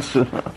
是